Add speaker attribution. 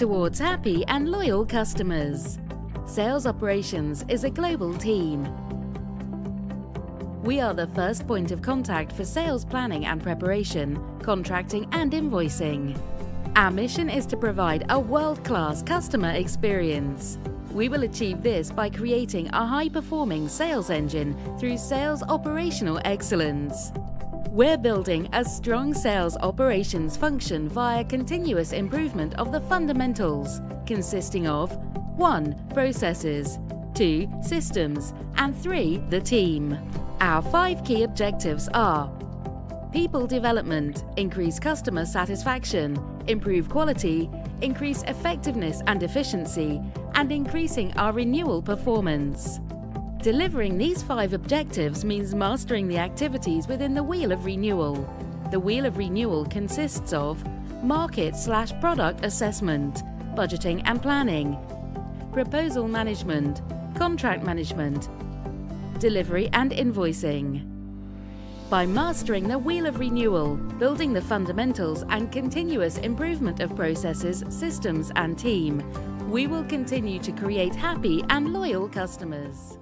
Speaker 1: towards happy and loyal customers. Sales Operations is a global team. We are the first point of contact for sales planning and preparation, contracting and invoicing. Our mission is to provide a world-class customer experience. We will achieve this by creating a high-performing sales engine through sales operational excellence. We're building a strong sales operations function via continuous improvement of the fundamentals, consisting of 1. Processes 2. Systems and 3. The team. Our five key objectives are People development, increase customer satisfaction, improve quality, increase effectiveness and efficiency, and increasing our renewal performance. Delivering these five objectives means mastering the activities within the Wheel of Renewal. The Wheel of Renewal consists of market slash product assessment, budgeting and planning, proposal management, contract management, delivery and invoicing. By mastering the Wheel of Renewal, building the fundamentals and continuous improvement of processes, systems and team, we will continue to create happy and loyal customers.